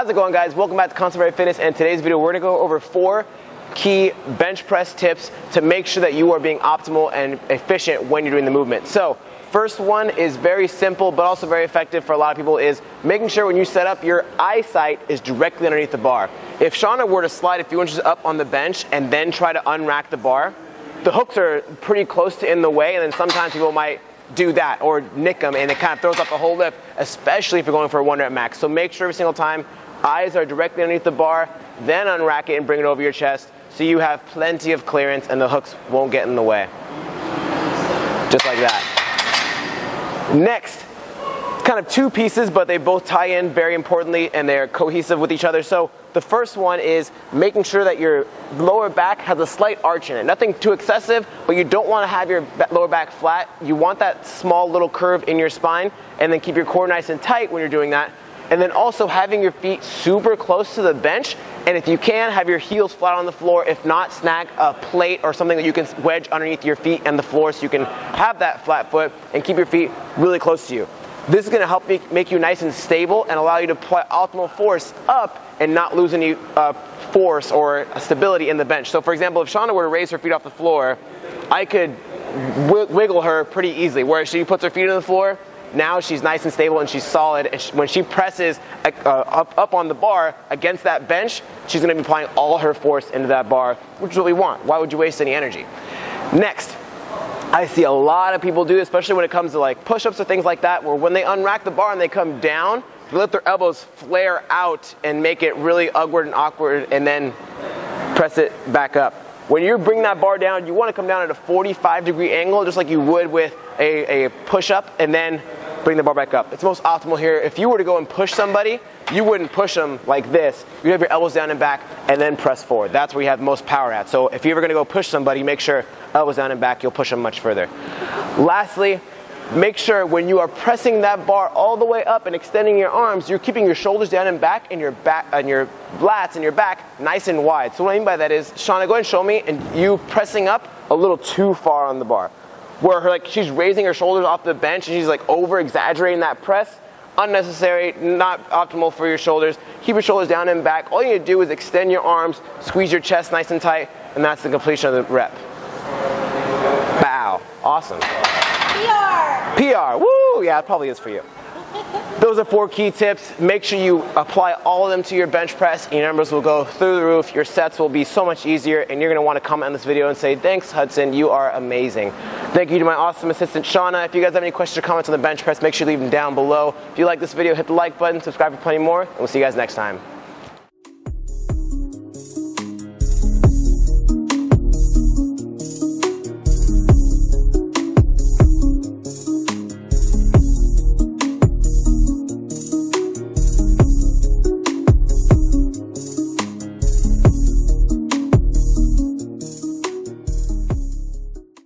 How's it going guys? Welcome back to Concept Fitness and today's video we're gonna go over four key bench press tips to make sure that you are being optimal and efficient when you're doing the movement. So first one is very simple but also very effective for a lot of people is making sure when you set up your eyesight is directly underneath the bar. If Shawna were to slide a few inches up on the bench and then try to unrack the bar, the hooks are pretty close to in the way and then sometimes people might do that or nick them and it kind of throws off the whole lift, especially if you're going for a one rep max. So make sure every single time Eyes are directly underneath the bar, then unrack it and bring it over your chest so you have plenty of clearance and the hooks won't get in the way. Just like that. Next, kind of two pieces, but they both tie in very importantly and they're cohesive with each other. So the first one is making sure that your lower back has a slight arch in it. Nothing too excessive, but you don't want to have your lower back flat. You want that small little curve in your spine and then keep your core nice and tight when you're doing that and then also having your feet super close to the bench. And if you can, have your heels flat on the floor. If not, snag a plate or something that you can wedge underneath your feet and the floor so you can have that flat foot and keep your feet really close to you. This is going to help make you nice and stable and allow you to apply optimal force up and not lose any uh, force or stability in the bench. So, for example, if Shawna were to raise her feet off the floor, I could wiggle her pretty easily. Whereas she puts her feet on the floor, now she's nice and stable and she's solid. And she, when she presses uh, up, up on the bar against that bench, she's going to be applying all her force into that bar, which is what we want. Why would you waste any energy? Next, I see a lot of people do, especially when it comes to like push-ups or things like that, where when they unrack the bar and they come down, they let their elbows flare out and make it really awkward and awkward, and then press it back up. When you bring that bar down, you want to come down at a 45 degree angle, just like you would with a, a push-up, and then bring the bar back up. It's most optimal here. If you were to go and push somebody, you wouldn't push them like this. You have your elbows down and back and then press forward. That's where you have most power at. So if you're ever gonna go push somebody, make sure elbows down and back, you'll push them much further. Lastly, make sure when you are pressing that bar all the way up and extending your arms, you're keeping your shoulders down and back and your back and your lats and your back nice and wide. So what I mean by that is, Shawna, go ahead and show me, and you pressing up a little too far on the bar where her like she's raising her shoulders off the bench and she's like over exaggerating that press. Unnecessary, not optimal for your shoulders. Keep your shoulders down and back. All you need to do is extend your arms, squeeze your chest nice and tight, and that's the completion of the rep. Bow. Awesome. PR. PR. Woo! Yeah, it probably is for you. Those are four key tips. Make sure you apply all of them to your bench press. Your numbers will go through the roof. Your sets will be so much easier. And you're going to want to comment on this video and say, thanks, Hudson. You are amazing. Thank you to my awesome assistant, Shawna. If you guys have any questions or comments on the bench press, make sure you leave them down below. If you like this video, hit the like button, subscribe for plenty more, and we'll see you guys next time.